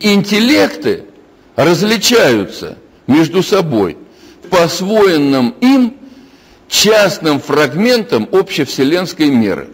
Интеллекты различаются между собой по освоенным им частным фрагментам общевселенской меры.